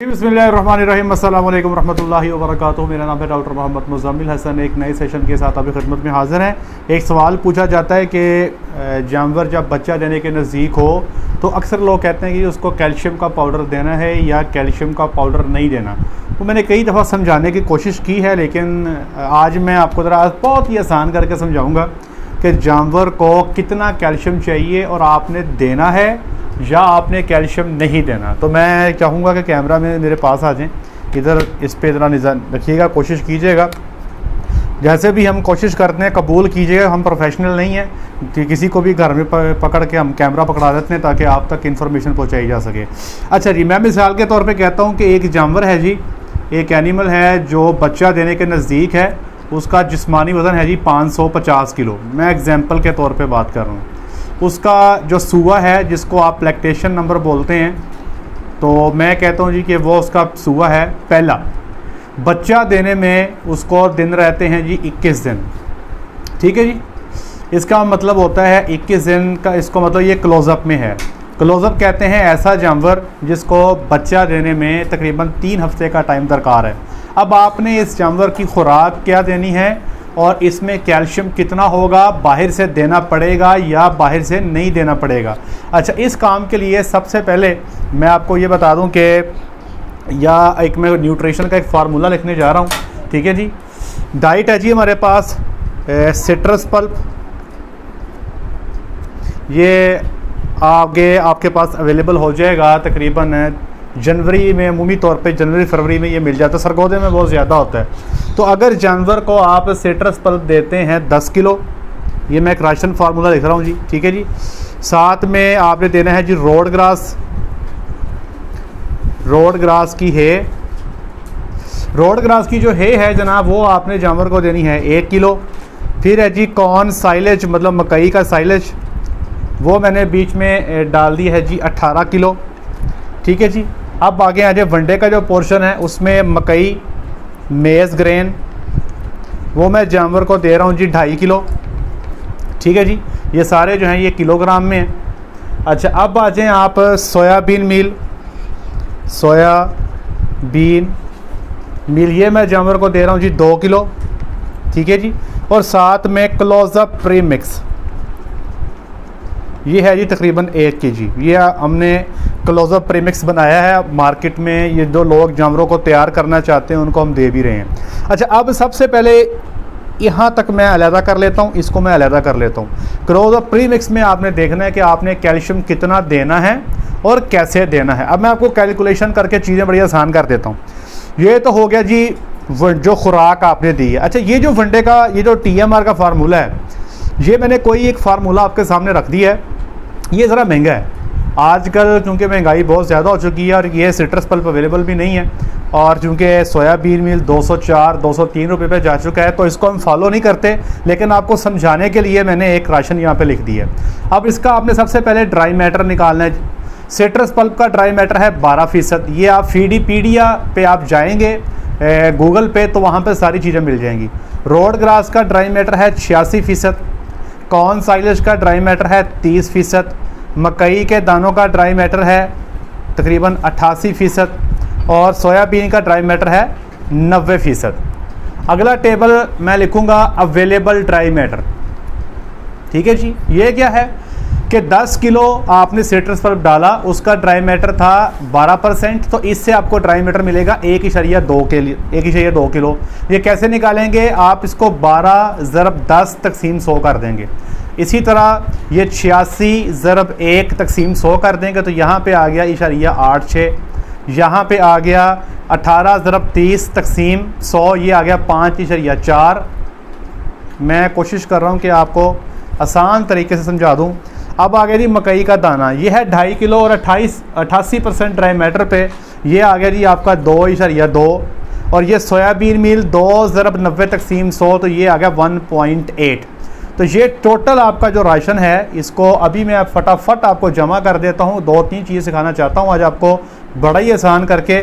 बसमीम अल्लाम वरक मेरा नाम है डॉक्टर मोहम्मद मुजम्मिल हसन। एक नए सेशन के साथ अभी खिदमत में हाज़िर हैं। एक सवाल पूछा जाता है कि जानवर जब बच्चा देने के नज़दीक हो तो अक्सर लोग कहते हैं कि उसको कैल्शियम का पाउडर देना है या कैल्शियम का पाउडर नहीं देना। तो मैंने कई दफ़ा समझाने की कोशिश की है, लेकिन आज मैं आपको ज़रा बहुत ही आसान करके समझाऊँगा कि जानवर को कितना कैल्शियम चाहिए और आपने देना है। या आपने कैल्शियम नहीं देना। तो मैं चाहूँगा कि कैमरा में मेरे पास आ जाएँ। इधर इस पर इतना निज़ान रखिएगा, कोशिश कीजिएगा। जैसे भी हम कोशिश करते हैं, कबूल कीजिएगा, हम प्रोफेशनल नहीं हैं। कि किसी को भी घर में पकड़ के हम कैमरा पकड़ा देते हैं ताकि आप तक इन्फॉर्मेशन पहुँचाई जा सके। अच्छा जी, मैं मिसाल के तौर पर कहता हूँ कि एक जानवर है जी, एक एनिमल है जो बच्चा देने के नज़दीक है। उसका जिस्मानी वज़न है जी 550 किलो। मैं एग्ज़ाम्पल के तौर पे बात कर रहा हूँ। उसका जो सुआ है, जिसको आप लैक्टेशन नंबर बोलते हैं तो मैं कहता हूँ जी कि वो उसका सुआ है पहला। बच्चा देने में उसको दिन रहते हैं जी 21 दिन। ठीक है जी? इसका मतलब होता है 21 दिन का इसको मतलब ये क्लोज़अप में है। क्लोज़अप कहते हैं ऐसा जानवर जिसको बच्चा देने में तकरीबन तीन हफ़्ते का टाइम दरकार है। अब आपने इस जानवर की खुराक क्या देनी है? और इसमें कैल्शियम कितना होगा, बाहर से देना पड़ेगा या बाहर से नहीं देना पड़ेगा। अच्छा इस काम के लिए सबसे पहले मैं आपको ये बता दूँ कि या एक मैं न्यूट्रिशन का एक फार्मूला लिखने जा रहा हूँ, ठीक है जी? डाइट है जी हमारे पास सिट्रस पल्प। ये आगे आपके पास अवेलेबल हो जाएगा तकरीबन जनवरी में, अमूमी तौर पे जनवरी, फरवरी में ये मिल जाता है। सरगोदे में बहुत ज़्यादा होता है। तो अगर जानवर को आप सेट्रस पल्प देते हैं दस किलो, ये मैं एक राशन फार्मूला लिख रहा हूँ जी, ठीक है जी? साथ में आपने देना है जी रोड ग्रास रोड ग्रास की है रोड ग्रास की जो है है जनाब, वो आपने जानवर को देनी है एक किलो। फिर है जी कॉर्न साइलेज मतलब मकई का साइलेज वो मैंने बीच में डाल दी है जी अट्ठारह किलो। ठीक है जी? अब आगे आ जाए वनडे का जो पोर्शन है, उसमें मकई, मेज़ ग्रेन, वो मैं जानवर को दे रहा हूँ जी ढाई किलो। ठीक है जी, ये सारे जो हैं ये किलोग्राम में हैं। अच्छा अब आ जाएँ आप सोयाबीन मील सोयाबीन मील, ये मैं जानवर को दे रहा हूँ जी दो किलो। ठीक है जी, और साथ में क्लोज़अप प्री मिक्स ये है जी तकरीबन एक के जी ये हमने क्लोजअप प्रीमिक्स बनाया है। मार्केट में ये जो लोग जानवरों को तैयार करना चाहते हैं, उनको हम दे भी रहे हैं। अच्छा अब सबसे पहले यहाँ तक मैं अलहदा कर लेता हूँ, इसको मैं अलहदा कर लेता हूँ। क्लोजअप प्रीमिक्स में आपने देखना है कि आपने कैल्शियम कितना देना है और कैसे देना है। अब मैं आपको कैलकुलेशन करके चीज़ें बड़ी आसान कर देता हूँ। ये तो हो गया जी जो खुराक आपने दी है। अच्छा ये जो वनडे का, ये जो टी एम आर का फार्मूला है, ये मैंने कोई एक फार्मूला आपके सामने रख दिया है। ये ज़रा महँगा है। आजकल चूँकि महँगाई बहुत ज़्यादा हो चुकी है और ये सिट्रस पल्प अवेलेबल भी नहीं है, और चूँकि सोयाबीन मिल 204 203 रुपए पे जा चुका है तो इसको हम फॉलो नहीं करते, लेकिन आपको समझाने के लिए मैंने एक राशन यहाँ पे लिख दिया है। अब इसका आपने सबसे पहले ड्राई मैटर निकालना है। सिट्रस पल्प का ड्राई मैटर है बारह फ़ीसद। ये आप फीडी पीडिया पे आप जाएँगे गूगल पे तो वहाँ पर सारी चीज़ें मिल जाएँगी। रोड ग्रास का ड्राई मैटर है छियासी फ़ीसद। कॉर्न साइलेज का ड्राई मैटर है तीस फ़ीसद। मकई के दानों का ड्राई मैटर है, तकरीबन अट्ठासी फ़ीसद, और सोयाबीन का ड्राई मैटर है नबे फ़ीसद। अगला टेबल मैं लिखूँगा अवेलेबल ड्राई मैटर ठीक है जी? ये क्या है कि 10 किलो आपने सिट्रस पर डाला, उसका ड्राई मैटर था 12 परसेंट तो इससे आपको ड्राई मैटर मिलेगा एक इशरिया दो के लिए, एक इशरिया दो किलो। ये कैसे निकालेंगे? आप इसको 12 ज़रब 10 तकसीम सौ कर देंगे। इसी तरह ये छियासी ज़रब एक तकसीम सौ कर देंगे तो यहाँ पे आ गया इशारिया आठ छः। यहाँ पे आ गया अठारह ज़रब तीस तकसीम सौ, ये आ गया पाँच इशारिया चार। मैं कोशिश कर रहा हूँ कि आपको आसान तरीके से समझा दूँ। अब आ गया जी मकई का दाना ये है ढाई किलो और अट्ठाईस, अट्ठासी परसेंट ड्राई मैटर पे। ये आ गया जी आपका दो इशारिया दो, और ये सोयाबीन मील दो ज़रब नब्बे तकसीम सौ तो ये आ गया वन पॉइंट एट। तो ये टोटल आपका जो राशन है, इसको अभी मैं फटाफट आपको जमा कर देता हूँ। दो तीन चीज़ें सिखाना चाहता हूँ, आज आपको बड़ा ही आसान करके।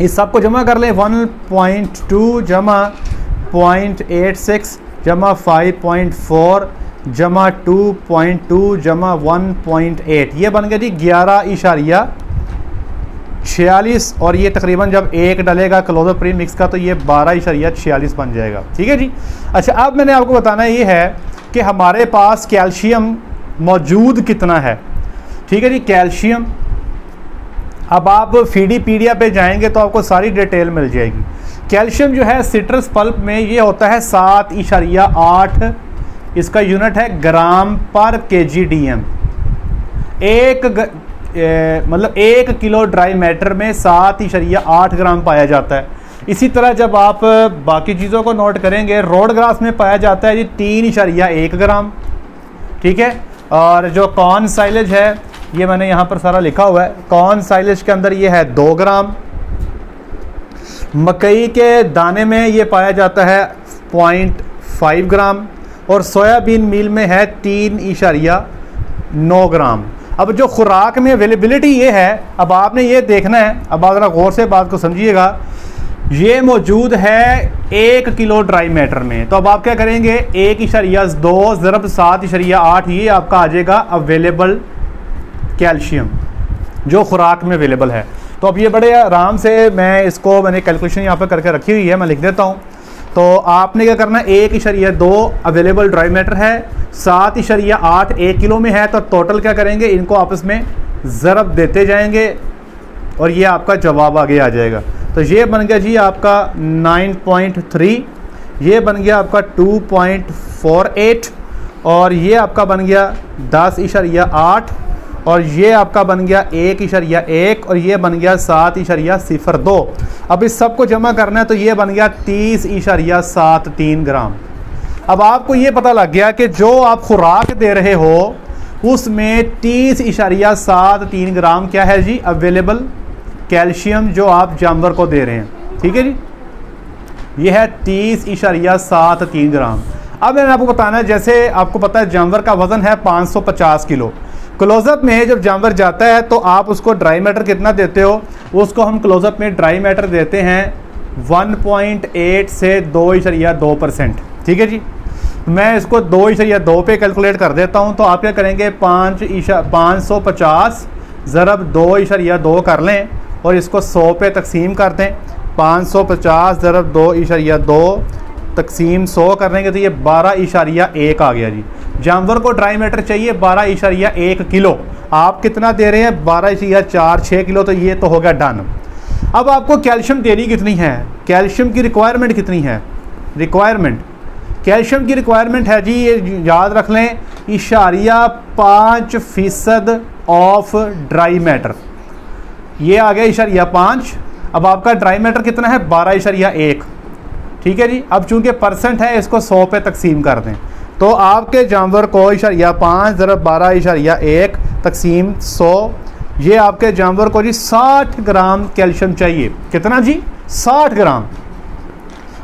इस सबको जमा कर लें। वन पॉइंट टू जमा पॉइंट एट सिक्स जमा फाइव पॉइंट फोर जमा टू पॉइंट टू जमा वन पॉइंट एट ये बन गया जी ग्यारह इशारिया। छियालीस, और ये तकरीबन जब एक डलेगा क्लोजर प्री मिक्स का तो ये बारह इशारिया छियालीस बन जाएगा। ठीक है जी? अच्छा अब मैंने आपको बताना ये है कि हमारे पास कैल्शियम मौजूद कितना है। ठीक है जी, कैल्शियम। अब आप फीडीपीडिया पे जाएँगे तो आपको सारी डिटेल मिल जाएगी। कैल्शियम जो है, सिट्रस पल्प में ये होता है सात इशारिया आठ। इसका यूनिट है ग्राम पर के जी डी एम एक मतलब एक किलो ड्राई मैटर में सात इशारिया आठ ग्राम पाया जाता है। इसी तरह जब आप बाकी चीज़ों को नोट करेंगे रोड ग्रास में पाया जाता है जी तीन इशारिया, एक ग्राम, ठीक है? और जो कॉर्न साइलेज है, ये मैंने यहाँ पर सारा लिखा हुआ है। कॉर्न साइलेज के अंदर ये है दो ग्राम। मकई के दाने में ये पाया जाता है पॉइंट फाइव ग्राम। और सोयाबीन मील में है तीन इशारिया, नौ ग्राम। अब जो खुराक में अवेलेबिलिटी ये है, अब आपने ये देखना है। अब आप ज़रा गौर से बात को समझिएगा। ये मौजूद है एक किलो ड्राई मैटर में। तो अब आप क्या करेंगे? एक इशरिया दो, ज़रब, सात इशरिया आठ, ये आपका आ जाएगा अवेलेबल कैल्शियम जो खुराक में अवेलेबल है। तो अब ये बड़े आराम से मैं इसको मैंने कैलकुलेशन यहाँ पर करके रखी हुई है, मैं लिख देता हूँ। तो आपने क्या करना है? एक इशरिया दो अवेलेबल ड्राई मैटर है, सात इशरिया आठ एक किलो में है। तो टोटल क्या करेंगे? इनको आपस में ज़रब देते जाएँगे और ये आपका जवाब आगे आ जाएगा। तो ये बन गया जी आपका 9.3 ये बन गया आपका 2.48 और ये आपका बन गया दस इशरिया आठ, और ये आपका बन गया एक इशरिया एक, और ये बन गया सात इशरिया सिफर दो। अब इस सबको जमा करना है तो ये बन गया तीस इशरिया सात तीन ग्राम। अब आपको ये पता लग गया कि जो आप खुराक दे रहे हो, उसमें तीस इशारिया सात तीन ग्राम क्या है जी? अवेलेबल कैल्शियम जो आप जानवर को दे रहे हैं। ठीक है जी? ये है तीस इशारिया सात तीन ग्राम। अब मैंने आपको बताना है, जैसे आपको पता है जानवर का वज़न है 550 किलो। क्लोजअप में जब जानवर जाता है तो आप उसको ड्राई मैटर कितना देते हो? उसको हम क्लोजअप में ड्राई मैटर देते हैं 1.8 से दो इशरिया दो परसेंट। ठीक है जी? मैं इसको दो इशरिया दो पे कैलकुलेट कर देता हूँ तो आप क्या करेंगे? पाँच ईशा पाँच सौ पचास ज़रब दो इशरिया दो कर लें। और इसको सौ पे तकसीम कर दें पाँच सौ पचास ज़रब दो इशारिया दो, तकसीम सौ कर लेंगे तो ये बारह इशारिया एक आ गया जी। जानवर को ड्राई मैटर चाहिए, बारह इशारिया एक किलो। आप कितना दे रहे हैं? बारह इशारिया चार छः किलो तो ये तो हो गया डन। अब आपको कैल्शियम देनी कितनी है? कैल्शियम की रिक्वायरमेंट कितनी है? रिक्वायरमेंट कैल्शियम की रिक्वायरमेंट है जी, ये याद रख लें, इशारिया पाँच फ़ीसद ऑफ़ ड्राई मैटर। ये आ गया इशारिया पाँच। अब आपका ड्राई मैटर कितना है? बारह इशारिया एक। ठीक है जी? अब चूँकि परसेंट है, इसको सौ पे तकसीम कर दें। तो आपके जानवर को इशारिया पाँच, ज़रा बारह इशारिया एक, तकसीम सौ। ये आपके जानवर को जी साठ ग्राम कैल्शियम चाहिए। कितना जी? साठ ग्राम।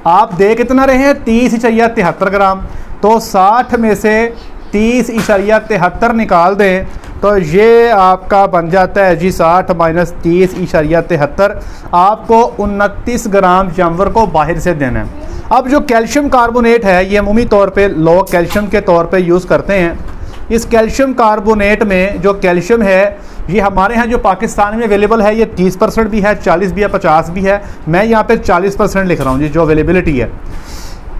आप दे कितना रहे हैं? तीस इशारिया तिहत्तर ग्राम। तो साठ में से तीस इशारिया तिहत्तर निकाल दें। तो ये आपका बन जाता है जी साठ माइनस तीस इशारिया तिहत्तर। आपको उनतीस ग्राम जानवर को बाहर से देना है। अब जो कैल्शियम कार्बोनेट है, ये अमूमी तौर पे लोग कैल्शियम के तौर पे यूज़ करते हैं। इस कैल्शियम कार्बोनेट में जो कैल्शियम है, ये हमारे यहाँ जो पाकिस्तान में अवेलेबल है, ये 30 परसेंट भी है 40 भी है 50 भी है। मैं यहाँ पे 40 परसेंट लिख रहा हूँ जी, जो अवेलेबिलिटी है।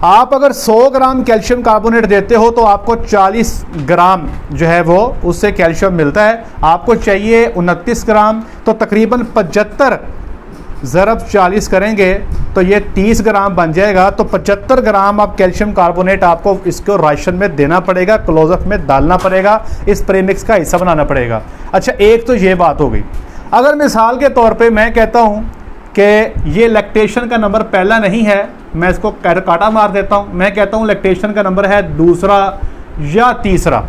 आप अगर 100 ग्राम कैल्शियम कार्बोनेट देते हो तो आपको 40 ग्राम जो है वो उससे कैल्शियम मिलता है। आपको चाहिए उनतीस ग्राम तो तकरीबन पचहत्तर ज़रब 40 करेंगे तो ये 30 ग्राम बन जाएगा। तो 75 ग्राम आप कैल्शियम कार्बोनेट आपको इसको राशन में देना पड़ेगा क्लोजअप में डालना पड़ेगा, इस प्रेमिक्स का हिस्सा बनाना पड़ेगा। अच्छा एक तो ये बात हो गई। अगर मिसाल के तौर पे मैं कहता हूँ कि ये लैक्टेशन का नंबर पहला नहीं है, मैं इसको काटा मार देता हूँ। मैं कहता हूँ लैक्टेशन का नंबर है दूसरा या तीसरा।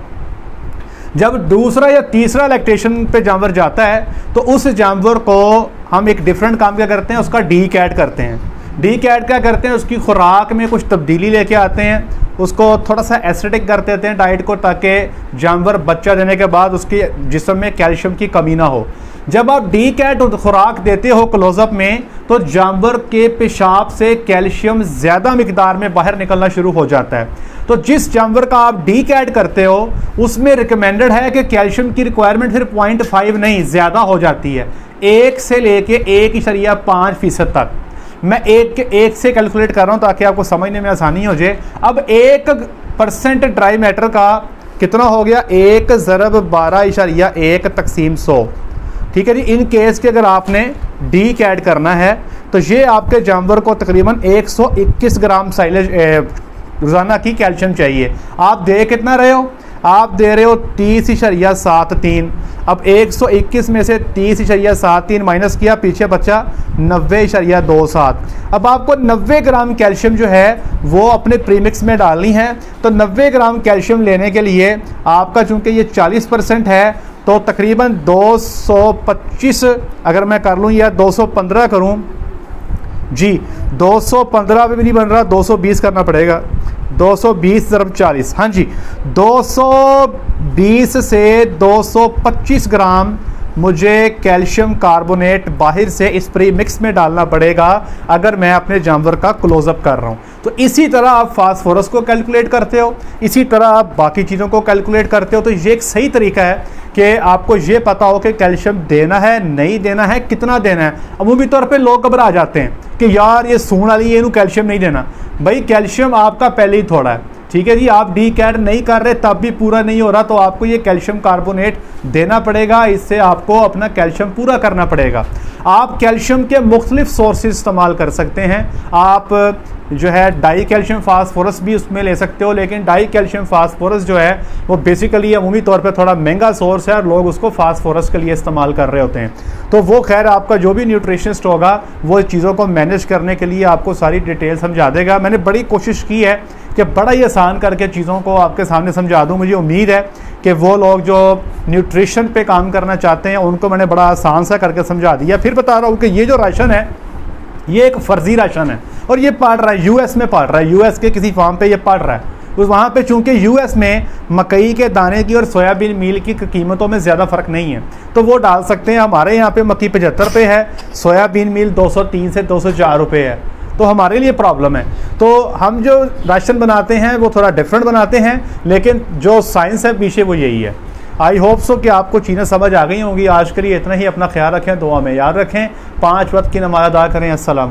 जब दूसरा या तीसरा लैक्टेशन पे जानवर जाता है तो उस जानवर को हम एक डिफरेंट काम क्या करते हैं? उसका डी कैट करते हैं। डी कैट क्या करते हैं? उसकी खुराक में कुछ तब्दीली लेके आते हैं। उसको थोड़ा सा एसिडिक कर देते हैं डाइट को, ताकि जानवर बच्चा देने के बाद उसके जिसम में कैल्शियम की कमी ना हो। जब आप डी कैट खुराक देते हो क्लोजअप में तो जानवर के पेशाब से कैल्शियम ज़्यादा मकदार में बाहर निकलना शुरू हो जाता है। तो जिस जानवर का आप डी कैट करते हो, उसमें रिकमेंडेड है कि कैल्शियम की रिक्वायरमेंट फिर पॉइंट फाइव नहीं, ज़्यादा हो जाती है। एक से लेके एक इशरिया पाँच फ़ीसद तक। मैं एक के एक से कैलकुलेट कर रहा हूँ ताकि आपको समझने में आसानी हो जाए। अब एक परसेंट ड्राई मैटर का कितना हो गया? एक ज़रब बारह इशारिया एक तकसीम सौ। ठीक है जी? इन केस के अगर आपने डी कैड करना है तो ये आपके जानवर को तकरीबन 121 ग्राम साइलेज रोज़ाना की कैल्शियम चाहिए। आप दे कितना रहे हो? आप दे रहे हो तीस इशरिया सात तीन। अब 121 में से तीस इशरिया सात तीन माइनस किया, पीछे बच्चा नब्बे इशरिया दो सात। अब आपको 90 ग्राम कैल्शियम जो है, वो अपने प्रीमिक्स में डालनी है। तो 90 ग्राम कैल्शियम लेने के लिए आपका चूँकि ये 40 परसेंट है तो तकरीबन 225 अगर मैं कर लूँ या 215 करूँ, जी 215 पे भी नहीं बन रहा 220 करना पड़ेगा। 220 ज़रब चालीस हाँ जी 220 से 225 ग्राम मुझे कैल्शियम कार्बोनेट बाहर से इस प्री मिक्स में डालना पड़ेगा अगर मैं अपने जानवर का क्लोजअप कर रहा हूँ। तो इसी तरह आप फास्फोरस को कैलकुलेट करते हो, इसी तरह आप बाकी चीज़ों को कैलकुलेट करते हो। तो ये एक सही तरीका है कि आपको ये पता हो कि कैल्शियम देना है, नहीं देना है, कितना देना है। अमूमी तौर पर लोग घबरा जाते हैं कि यार ये सूण वाली ये कैल्शियम नहीं देना। भाई कैल्शियम आपका पहले ही थोड़ा है। ठीक है जी, आप डी कैड नहीं कर रहे, तब भी पूरा नहीं हो रहा तो आपको ये कैल्शियम कार्बोनेट देना पड़ेगा, इससे आपको अपना कैल्शियम पूरा करना पड़ेगा। आप कैल्शियम के मुख्तलिफ़ सोर्सेज इस्तेमाल कर सकते हैं। आप जो है डाई कैल्शियम फास्फोरस भी उसमें ले सकते हो, लेकिन डाई कैल्शियम फास्फोरस जो है, वो बेसिकली अमूमी तौर पे थोड़ा महँगा सोर्स है और लोग उसको फास्फोरस के लिए इस्तेमाल कर रहे होते हैं। तो वो खैर आपका जो भी न्यूट्रिशनिस्ट होगा, वो चीज़ों को मैनेज करने के लिए आपको सारी डिटेल समझा देगा। मैंने बड़ी कोशिश की है कि बड़ा ही आसान करके चीज़ों को आपके सामने समझा दूँ। मुझे उम्मीद है कि वो लोग जो न्यूट्रिशन पे काम करना चाहते हैं, उनको मैंने बड़ा आसान सा करके समझा दिया। फिर बता रहा हूँ कि ये जो राशन है, ये एक फ़र्ज़ी राशन है और ये पढ़ रहा है, यूएस में पढ़ रहा है। यूएस के किसी फार्म पे ये पढ़ रहा है। उस वहाँ पे चूँकि यूएस में मकई के दाने की और सोयाबीन मील की कीमतों में ज़्यादा फ़र्क नहीं है तो वो डाल सकते हैं। हमारे यहाँ पे मक्की पचहत्तर पे है, सोयाबीन मील 203 से 204 रुपए है। तो हमारे लिए प्रॉब्लम है। तो हम जो राशन बनाते हैं, वो थोड़ा डिफरेंट बनाते हैं, लेकिन जो साइंस है पीछे वो यही है। आई होप सो कि आपको चीज़ें समझ आ गई होंगी। आज के लिए इतना ही, अपना ख्याल रखें, दुआ में याद रखें। पाँच वक्त की नमाज़ अदा करें। असलम